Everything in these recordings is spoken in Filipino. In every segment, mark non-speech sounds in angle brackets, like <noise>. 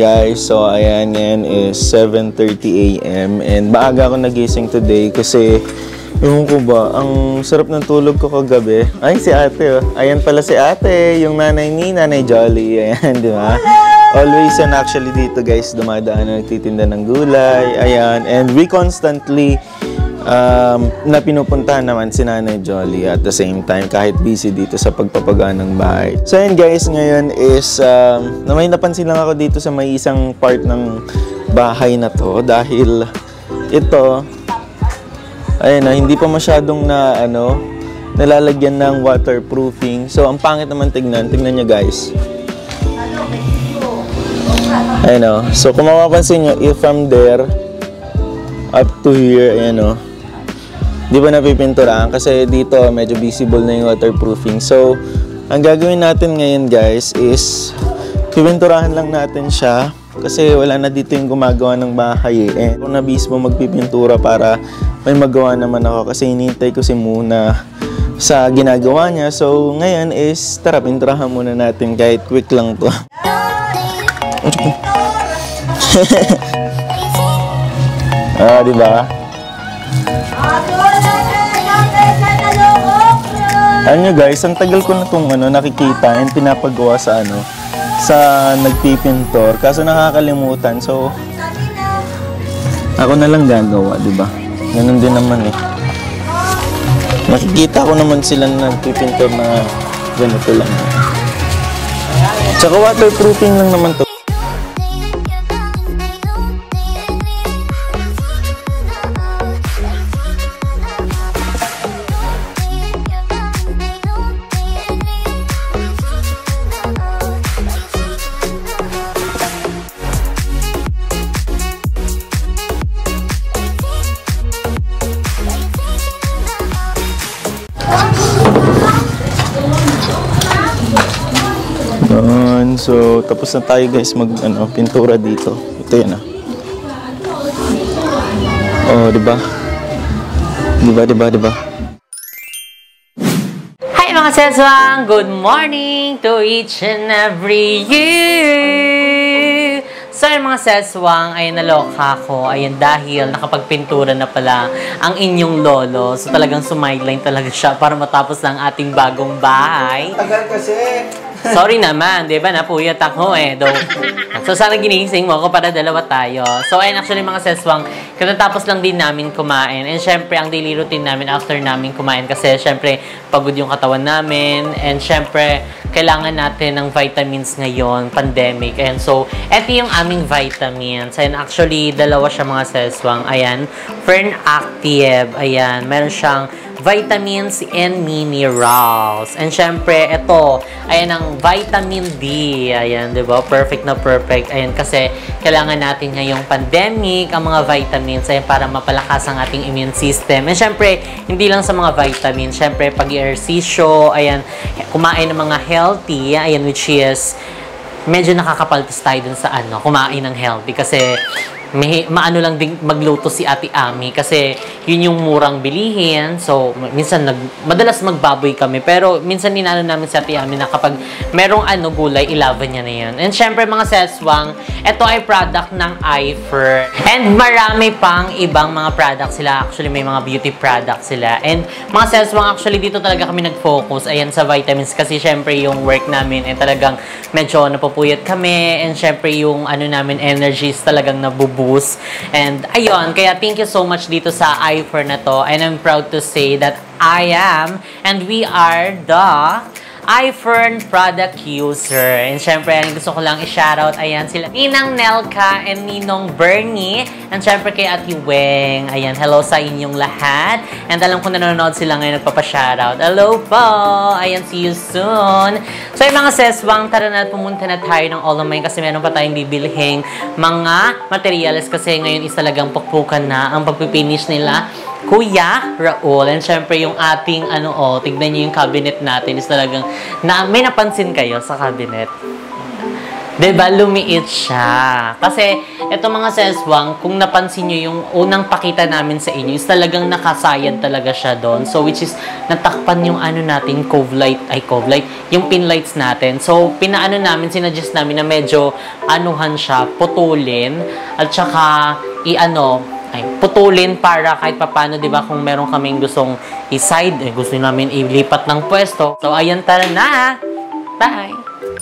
Guys. So ayan ngayon is 7.30 a.m. And maaga ako nagising today kasi yung ko ba, ang sarap ng tulog ko kagabi. Ay, si ate oh. Ayan pala si ate, yung nanay ni Nanay Jolly. Ayan, di ba? Always yan actually dito guys, dumadaan na nagtitinda ng gulay. Ayan, and we constantly um, na pinupuntahan naman si Nanay Jolly at the same time kahit busy dito sa pagpapagaan ng bahay. So yun guys, ngayon is um, na may napansin lang ako dito sa may isang part ng bahay na to dahil ito ayun na, hindi pa masyadong na ano nalalagyan ng waterproofing. So ang pangit naman tignan, tignan niyo guys. Ayun o. So kung mapapansin nyo, if from there up to here, ayan o. Di ba napipinturahan? Kasi dito medyo visible na yung waterproofing. So, ang gagawin natin ngayon guys is pipinturahan lang natin siya kasi wala na dito yung gumagawa ng bahay eh. Ako na mismo magpipintura para may magawa naman ako kasi hinihintay ko si Muna sa ginagawa niya. So, ngayon is tara, pinturahan muna natin kahit quick lang to. <laughs> ah, di ba? Ano nyo guys, ang tagal ko na itong ano, nakikita and pinapagawa sa ano, sa nagpipintor. Kaso nakakalimutan. So, ako na lang gagawa, di ba? Ganun din naman eh. Nakikita ko naman sila na nagpipintor na ganito lang. Tsaka waterproofing lang naman to. So, tapos na tayo guys mag ano, pintura dito. Ito yan ah. Oh, di ba? Di ba, di ba, di ba? Hi mga seswang! Good morning to each and every you! So yun mga seswang, ay naloka ko. Ayun dahil nakapagpintura na pala ang inyong lolo. So talagang sumideline talaga siya para matapos ng ating bagong bahay. Tagal kasi. Sorry naman, di ba? Napuyat ako eh. Though, so, sana ginising mo ako para dalawa tayo. So, ayun, actually, mga seswang, katatapos lang din namin kumain. And, syempre, ang daily routine namin after namin kumain. Kasi, syempre, pagod yung katawan namin. And, syempre, kailangan natin ng vitamins ngayon, pandemic. And so, eto yung aming vitamins. And actually, dalawa siya mga seswang. Ayan, Fern Active. Ayan, meron siyang vitamins and minerals. And syempre, ito, ayan ang vitamin D. Ayan, di ba? Perfect na perfect. Ayan, kasi kailangan natin ngayong pandemic ang mga vitamins ayan, para mapalakas ang ating immune system. And syempre, hindi lang sa mga vitamins. Syempre, pag-ehersisyo, ayan, kumain ng mga healthy, ayan, which is medyo nakakapaltos tayo dun sa ano, kumain ng healthy. Kasi may maano lang din magluto si Ate Ami kasi yun yung murang bilihin. So, minsan nag, madalas magbaboy kami. Pero minsan ninano namin si Ate Ami na kapag merong ano gulay, ilaban niya na yun. And syempre mga seswang, ito ay product ng iFur. And marami pang ibang mga products sila. Actually, may mga beauty products sila. And mga seswang, actually dito talaga kami nag-focus. Ayan sa vitamins kasi syempre yung work namin ay talagang medyo napupuyat kami. And syempre yung ano namin energies talagang nabubuhay boost. And ayun, kaya thank you so much dito sa iFur na to. And I'm proud to say that I am and we are the iFern product user. And syempre, yan, gusto ko lang i-shoutout, ayan, sila Ninang Nelka and Ninong Bernie. And syempre kay Ate Weng. Ayan, hello sa inyong lahat. And alam ko nanonood sila ngayon nagpapa-shoutout. Hello po! Ayan, see you soon. So, yung mga seswang, tara na pumunta na tayo ng All of Mine kasi meron pa tayong bibilhing mga materials kasi ngayon is talagang pukpukan na ang pagpipinish nila Kuya Raul. And syempre yung ating ano oh, tignan niyo yung cabinet natin is talagang na may napansin kayo sa cabinet. Diba, lumiit siya. Kasi, ito mga seswang, kung napansin nyo yung unang pakita namin sa inyo, is talagang nakasayad talaga siya doon. So, which is, natakpan yung ano natin, cove light, ay cove light, yung pin lights natin. So, pinaano namin, sinadjust namin na medyo anuhan siya, putulin, at saka, i-ano, ay, putulin para kahit papano, di ba, kung meron kaming gustong i-side, eh, gusto namin ilipat ng pwesto. So, ayan, tara na! Bye!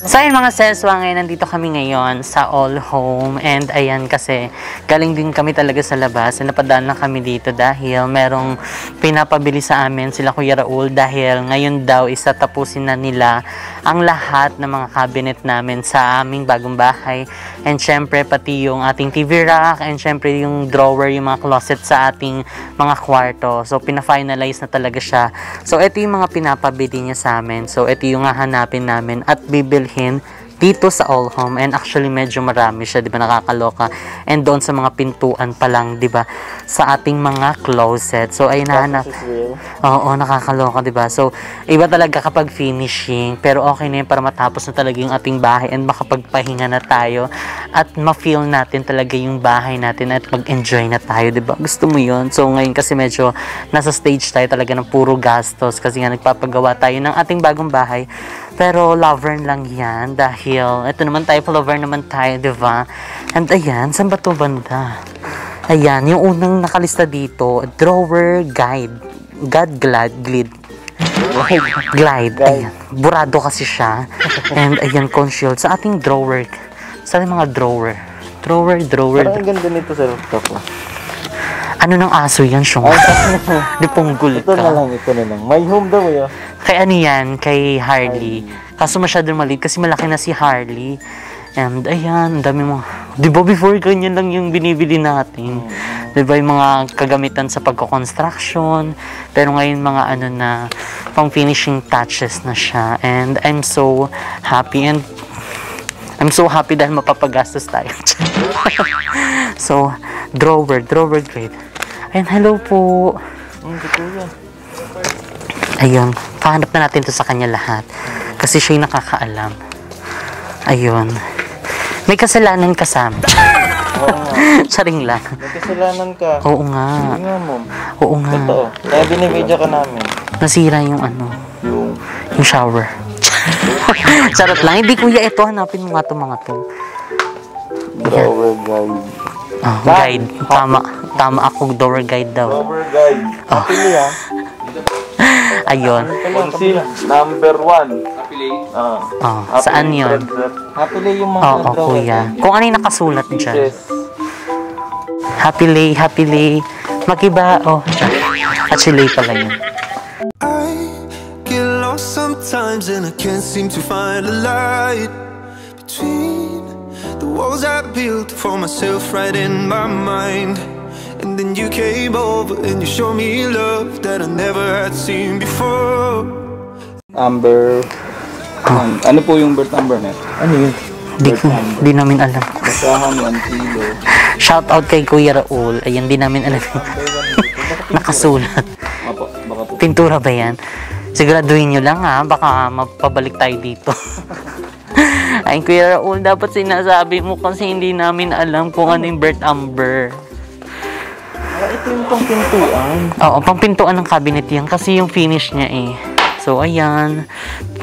So ayun mga seswa, ngayon nandito kami ngayon sa All Home and ayan kasi galing din kami talaga sa labas napadaan lang kami dito dahil merong pinapabili sa amin sila Kuya Raul dahil ngayon daw isa tapusin na nila ang lahat ng mga cabinet namin sa aming bagong bahay and syempre pati yung ating TV rack and syempre yung drawer, yung mga closet sa ating mga kwarto. So pina-finalize na talaga siya. So ito yung mga pinapabili niya sa amin. So ito yung hahanapin namin at bibilhin dito sa All Home and actually medyo marami siya, 'di ba nakakaloka. And doon sa mga pintuan pa lang, 'di ba, sa ating mga closet. So ay nahanap. Oo, nakakaloka, 'di ba? So iba talaga kapag finishing, pero okay na 'yun para matapos na talaga yung ating bahay and makapagpahinga na tayo at ma-feel natin talaga yung bahay natin at mag-enjoy na tayo, 'di ba? Gusto mo 'yun. So ngayon kasi medyo nasa stage tayo talaga ng puro gastos kasi nga nagpapagawa tayo ng ating bagong bahay. Pero lover lang yan dahil ito naman tayo, lover naman tayo, di ba? And ayan, saan ba to banda? Ayan, yung unang nakalista dito, drawer guide. God glad, glid. Glide. Ayan. Burado kasi siya. And ayan, concealed sa ating drawer. Sa ating mga drawer. Drawer, drawer. Parang ang ganda nito sa laptop ko. Ano ng aso yan, Syong? <laughs> Di punggol Ito na ka. lang, ito na lang. My home daw eh. Kay ano yan, kay Harley. Kaso masyadong maliit kasi malaki na si Harley. And ayan, dami mo. Di ba before ganyan lang yung binibili natin? Di ba yung mga kagamitan sa pagko-construction? Pero ngayon mga ano na, pang finishing touches na siya. And I'm so happy and I'm so happy dahil mapapagastos tayo. <laughs> so, drawer, drawer grade. Ayan, hello po. Hmm, totoo yan. Ayun, pahanap na natin to sa kanya lahat. Kasi siya yung nakakaalam. Ayun. May kasalanan ka, Sam. Charing <laughs> lang. May kasalanan ka. Oo nga. Hindi nga, mom. Oo nga. Totoo. Kaya binibidyo ka namin. Nasira yung ano, Yung... yung shower. <laughs> Charot lang. Hindi kuya, ito hanapin mo nga to mga to. Drawer guide. Ah, guide. Tama. Tama ako, door guide daw. Drawer guide. Ah. Pili ah. Ayun. Number one. Ah. Oh, saan yun? Happily yung mga Oo, drawer kuya. Kung ano yung nakasulat dyan. Happily, happily. Magiba. Oh. Actually, pala yun. I get lost sometimes and I can't seem to find a light between the walls I built for myself right in my mind. And then you came over and you showed me love that I never had seen before. Amber. Ano, ano po yung birth number net? Ano yun? Di, ko, di namin alam. Basahan ni Antilo. Shout out kay Kuya Raul. Ayan, di namin alam. <laughs> Nakasulat. Apo, baka po. Pintura ba yan? Siguraduhin nyo lang ha. Baka mapabalik tayo dito. <laughs> Ay, Kuya Raul, dapat sinasabi mo kasi hindi namin alam kung ano yung birth number. Ito yung pang pintuan. Oo, pampintuan ng cabinet yan kasi yung finish niya eh. So, ayan.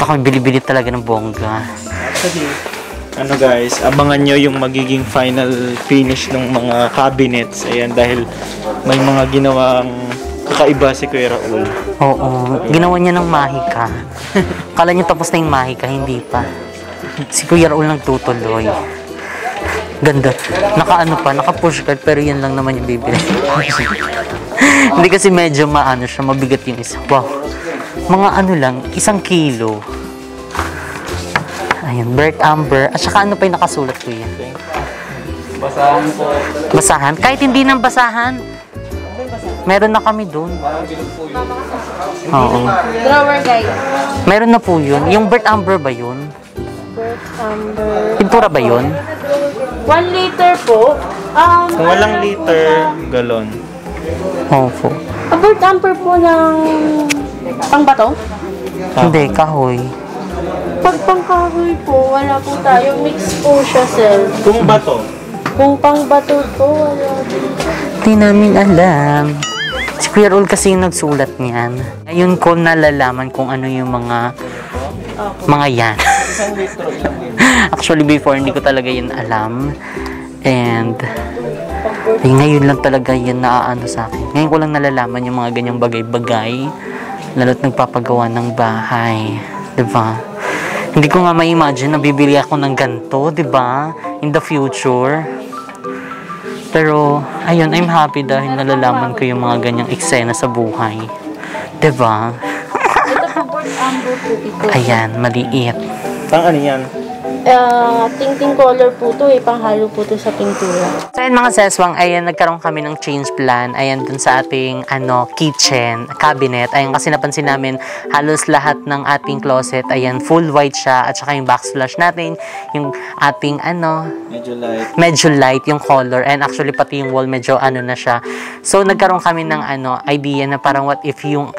Ako bili-bili talaga ng bongga. Actually, ano guys, abangan nyo yung magiging final finish ng mga cabinets. Ayan, dahil may mga ginawang kakaiba si Kuya Raul. Oo, ginawa niya ng mahika. <laughs> Kala niya tapos na yung mahika, hindi pa. Si Kuya Raul nagtutuloy. Ganda. Naka-ano pa, naka-push card, pero yan lang naman yung bibili. <laughs> hindi kasi medyo maano siya, mabigat yung isa. Wow. Mga ano lang, isang kilo. Ayan, Bert Amber. At saka ano pa yung nakasulat ko yan? Basahan po. Basahan? Kahit hindi ng basahan. Meron na kami doon. Oo. Drawer guide. Meron na po yun. Yung Bert Amber ba yun? Amber. Pintura ba yun? One liter po. Um, Kung walang liter, galon. Opo. About amper po ng pangbato? Hindi, kahoy. Pag pangkahoy po, wala po tayo. Mix po siya, sir. Kung bato. Kung pang bato po, wala dito. Hindi namin alam. Si Kuya Rol kasi yung nagsulat niyan. Ayun ko nalalaman kung ano yung mga mga yan. <laughs> Actually, before, hindi ko talaga yun alam. And, eh, ngayon lang talaga yun naaano sa akin. Ngayon ko lang nalalaman yung mga ganyang bagay-bagay. Lalo't nagpapagawa ng bahay. ba? Hindi ko nga ma-imagine na bibili ako ng ganito, ba? In the future. Pero, ayun, I'm happy dahil nalalaman ko yung mga ganyang eksena sa buhay. ba? Ito Ayan, maliit. Pang ano yan? Ah, ting-ting color po to eh. Panghalo po to sa pintura. So, ayan mga seswang, ayan, nagkaroon kami ng change plan. Ayan, dun sa ating, ano, kitchen, cabinet. Ayan, kasi napansin namin, halos lahat ng ating closet, ayan, full white siya. At saka yung backsplash natin, yung ating, ano, Medyo light. medyo light yung color. And actually, pati yung wall, medyo ano na siya. So, nagkaroon kami ng, ano, idea na parang what if yung,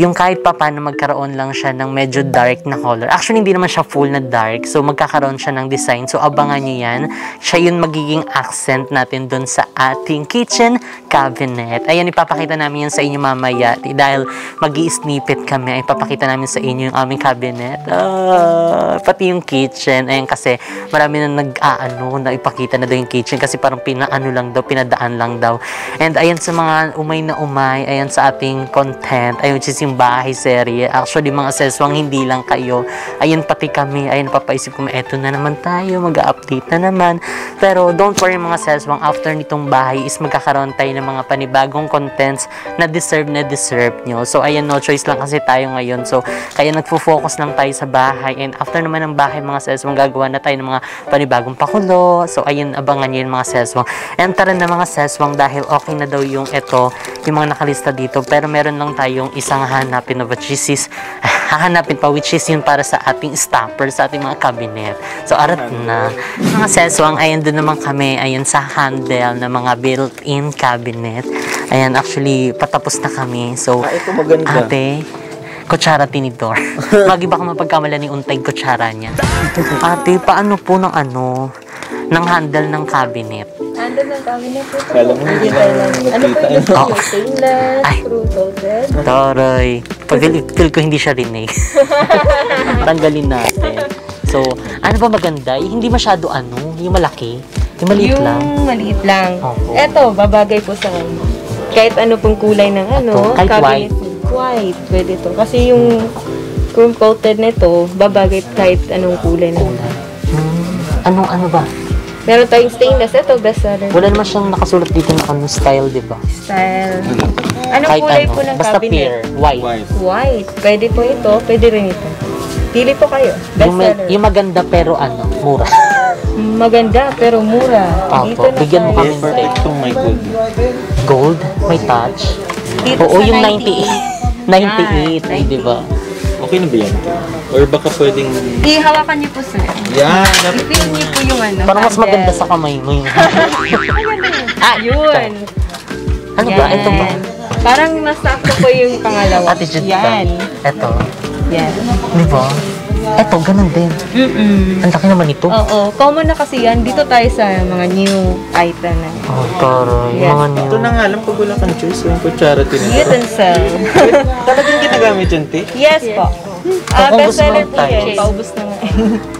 yung kahit pa paano magkaroon lang siya ng medyo dark na color. Actually, hindi naman siya full na dark. So, magkakaroon siya ng design. So, abangan nyo yan. Siya yung magiging accent natin dun sa ating kitchen cabinet. Ayan, ipapakita namin yan sa inyo mamaya. Dahil mag snippet kami, ay ipapakita namin sa inyo yung aming cabinet. Ah, pati yung kitchen. Ayan, kasi marami na nag-aano, na ipakita na daw yung kitchen kasi parang pinaano lang daw, pinadaan lang daw. And ayan sa mga umay na umay, ayan sa ating content, ayun which is yung bahay serye. Actually, mga seswang, hindi lang kayo. Ayun, pati kami, ayun, papaisip ko, eto na naman tayo, mag-update na naman. Pero don't worry mga seswang, after nitong bahay is magkakaroon tayo ng mga panibagong contents na deserve na deserve nyo. So, ayan, no choice lang kasi tayo ngayon. So, kaya nagfo-focus lang tayo sa bahay. And after naman ng bahay, mga seswang, gagawa na tayo ng mga panibagong pakulo. So, ayun, abangan nyo yun mga seswang. And tara na mga seswang dahil okay na daw yung ito, yung mga nakalista dito. Pero meron lang tayong isang hanapin na which is, <laughs> hahanapin pa which is yun para sa ating stopper, sa ating mga cabinet. So, arat na. Mga seswang, ayan doon naman kami, ayan sa handle ng mga built-in cabinet. Ayan, actually, patapos na kami. So, Ah, ito maganda. ate, kutsara tinidor. <laughs> Lagi baka mapagkamala ni Untay kutsara niya. Ate, paano po ng ano, ng handle ng cabinet? Ando ng cabinet po ito. Kala mo hindi na Ano po nakita. ito? Oo. Stainless, Ay. fruit-coated. Toroy. Pag feel, feel ko hindi siya rinig. <laughs> Tanggalin natin. So, ano ba maganda? Yung Hindi masyado ano, yung malaki. Yung maliit yung lang. maliit lang. Opo. Eto, babagay po sa kanya. Kahit ano pong kulay ng ano, Ito, kahit cabinet. White, pwede to. Kasi yung chrome coated nito, babagay kahit anong kulay na. Hmm, anong ano ba? Meron tayong stainless. Ito, best seller. Wala naman siyang nakasulat dito na ano style, di ba? Style. Anong Kahit kulay ano. po ng Basta cabinet? pear, white. White. White. Pwede po ito, pwede rin ito. Pili po kayo. Best Yung, may- seller. yung maganda pero ano, mura. <laughs> Maganda pero mura. Opo, Dito na bigyan mo tayo kami Perfect itong my good. Gold, may touch. Dito Oo, sa yung 98. 98, eh, di ba? Okay na ba yan? Or baka pwedeng... Ihawakan niyo po sir. Yan! Dapat I-feel niyo po yung ano. Parang mas maganda sa kamay mo yung... <laughs> Ah, yun. ano ba? Ito ba? Yan. Parang nasakto po yung pangalawa. Attitude ka. Yan. Ito. Yan. Di ba? Ito, ganun din. Mm-mm. Ang laki naman ito. Oo. Common na kasi yan. Dito tayo sa mga new item na. Oh. Yung Yes. mga new. Ito na nga lang pag wala kang choice, yung kutsara tinidor. Utensil. <laughs> Talagang ginagamit yun, te? yes po. Ah, Kung best seller gusto po yan. Paubos na nga.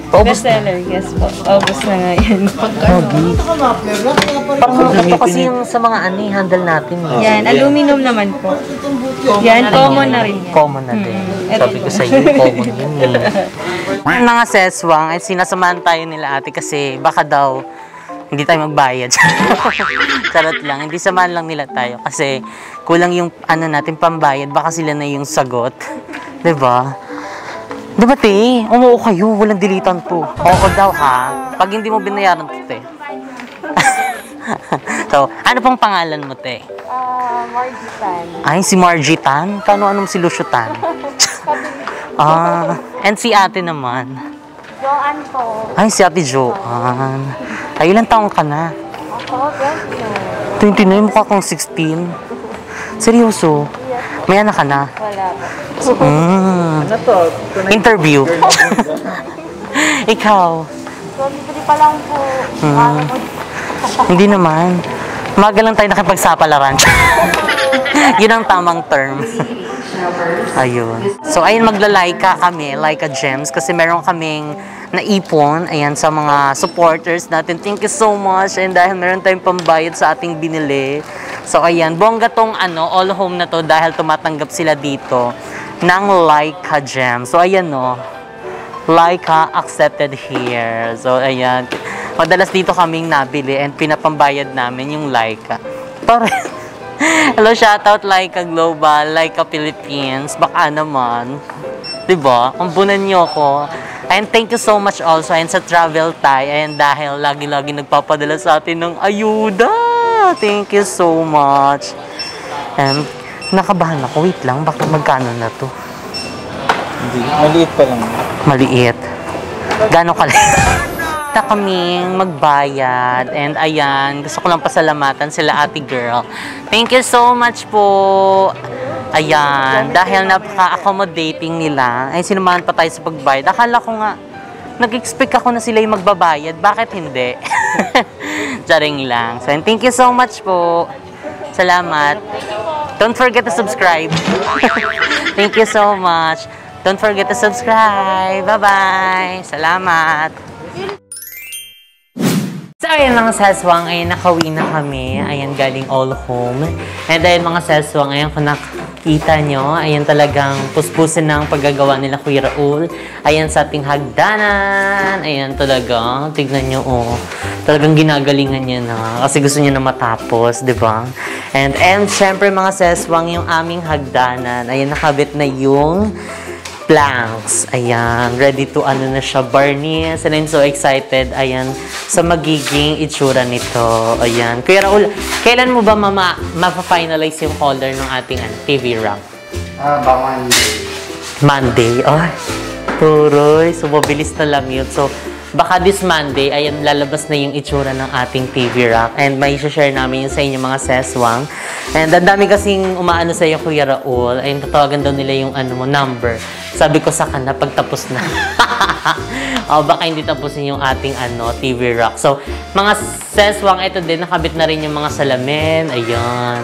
Paubos best seller. Yes po. Paubos na nga yan. Parang ito kasi yung sa mga ano, eh, handle natin. eh. Yan. Aluminum naman po. Yan. Common na rin yan. Common na din. Mm. Sabi ko sa iyo, common yun eh. <laughs> Mga seswang, ay sinasamahan tayo nila ate kasi baka daw hindi tayo magbayad. <laughs> Charot lang. Hindi samahan lang nila tayo kasi kulang yung ano natin pambayad. Baka sila na yung sagot. <laughs> 'Di ba? Di ba, te? Umuo kayo. Walang dilitan to. Oo daw, ha? Pag hindi mo binayaran to, te. <laughs> so, ano pong pangalan mo, te? Ah, Margie Tan. Ay, si Margie Tan? Kano anong si Lucio Tan? <laughs> ah, and si ate naman. Joanne po. Ay, si ate Joanne. Ay, ilang taong ka na? Ako, 29. 29, mukha kang 16. Seryoso? May anak ka na? Wala po. Mm. Ano to? Interview. <laughs> Ikaw? Sorry, pa lang po. Mm. Hindi naman. Maga lang tayo nakipagsapalaran. <laughs> Yun ang tamang term. Ayun. So, ayun, magla-Laika kami, Laika Gems, kasi meron kaming naipon, ayan, sa mga supporters natin. Thank you so much. And dahil meron tayong pambayad sa ating binili. So, ayan, bongga tong ano, all home na to dahil tumatanggap sila dito ng Laika Gems. So, ayan, no. Laika accepted here. So, ayan. Madalas dito kaming nabili and pinapambayad namin yung Laika. Tore. <laughs> Hello, shoutout Laika Global, Laika Philippines. Baka naman. 'Di ba? Kumpunan niyo ako. And thank you so much also and sa Travel Thai. And dahil lagi-lagi nagpapadala sa atin ng ayuda. Thank you so much. And nakabahan ako. Wait lang, baka magkano na to? Hindi. Maliit pa lang. maliit. Gano'ng kaliit? <laughs> na kaming magbayad. And ayan, gusto ko lang pasalamatan sila ate girl. Thank you so much po. Ayan, dahil napaka-accommodating nila, ay sinamahan pa tayo sa pagbayad. Akala ko nga, nag-expect ako na sila yung magbabayad. Bakit hindi? <laughs> Charing lang. So, thank you so much po. Salamat. Don't forget to subscribe. <laughs> thank you so much. Don't forget to subscribe. Bye-bye. Salamat. So, ayan mga seswang, ayan nakauwi na kami. Ayan galing all home. And ayan mga seswang, ayan kung nakita nyo, ayan talagang puspusin ng paggagawa nila Kuya Raul. Ayan sa ating hagdanan. Ayan talaga, tignan nyo oh. Talagang ginagalingan niya na kasi gusto niya na matapos, di ba? And, and syempre mga seswang, yung aming hagdanan, ayan nakabit na yung planks. Ayan, ready to ano na siya, varnish. And I'm so excited, ayan, sa magiging itsura nito. Ayan. Kuya Raul, kailan mo ba mama, mapa-finalize yung color ng ating ano, TV rack? Ah, baka Monday. Ay, turoy. So, mabilis na lang yun. So, baka this Monday, ayan, lalabas na yung itsura ng ating TV rack. And may share namin yun sa inyo mga seswang. And ang dami kasing umaano sa iyo, Kuya Raul. Ayun, tatawagan daw nila yung ano mo, number. Sabi ko sa kanya, pagtapos na. <laughs> <laughs> o, baka hindi tapusin yung ating ano, TV rack. So, mga seswang, ito din, nakabit na rin yung mga salamin. Ayan.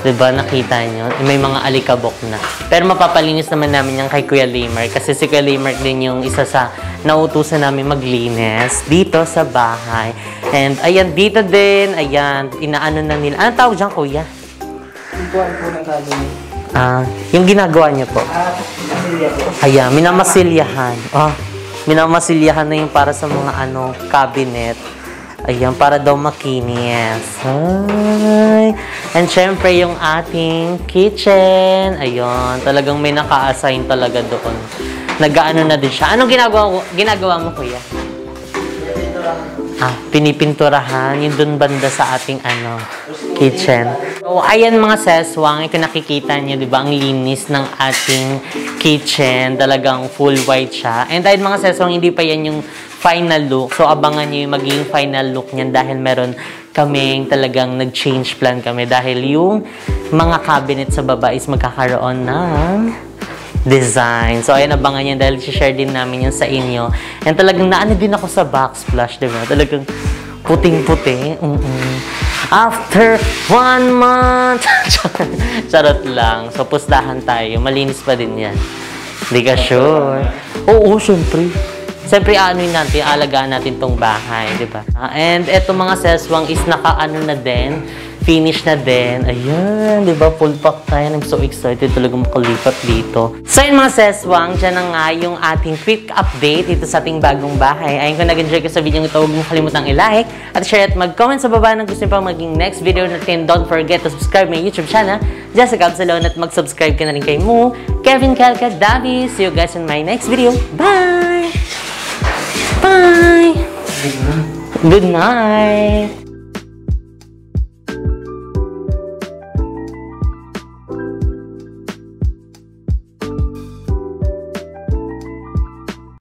'Di ba nakita nyo? May mga alikabok na. Pero mapapalinis naman namin yan kay Kuya Limer. Kasi si Kuya Limer din yung isa sa nautusan namin maglinis dito sa bahay. And ayan, dito din, ayan, inaano na nila. Anong tawag dyan, Kuya? Buwan po ng cabinet. Ah, yung ginagawa niyo po. Ah, minamasilyahan. Oh, minamasilyahan na yung para sa mga ano, cabinet. Ayan, para daw makinis. Ay. And syempre, yung ating kitchen. Ayun, talagang may naka-assign talaga doon. Nag-ano na din siya. Anong ginagawa, ginagawa mo, kuya? Ah, pinipinturahan. Yung dun banda sa ating ano, kitchen. So, ayan mga seswang. Ito nakikita niyo, di ba? Ang linis ng ating kitchen. Talagang full white siya. And dahil mga seswang, hindi pa yan yung final look. So, abangan niyo yung magiging final look niyan dahil meron kaming talagang nag-change plan kami dahil yung mga cabinet sa baba is magkakaroon ng design. So, ayan, abangan yan dahil share din namin yun sa inyo. And talagang naano din ako sa backsplash, di ba? Talagang puting-puti. Mm-mm. After one month! <laughs> Charot lang. So, pustahan tayo. Malinis pa din yan. Hindi ka sure. Oo, syempre. Siyempre, ano natin, alagaan natin tong bahay, di ba? And eto mga seswang is naka-ano na din, finish na din. Ayan, di ba? Full pack tayo. I'm so excited talaga makalipat dito. So yun mga seswang, dyan na nga yung ating quick update dito sa ating bagong bahay. Ayun kung nag-enjoy ka sa video ito, huwag mo kalimutang i-like at share at mag-comment sa baba ng gusto nyo pang maging next video natin. Don't forget to subscribe my YouTube channel, Jessica Absalon, at mag-subscribe ka na rin kay Mo, Kevin Calca Davi. See you guys in my next video. Bye! Bye! Good night!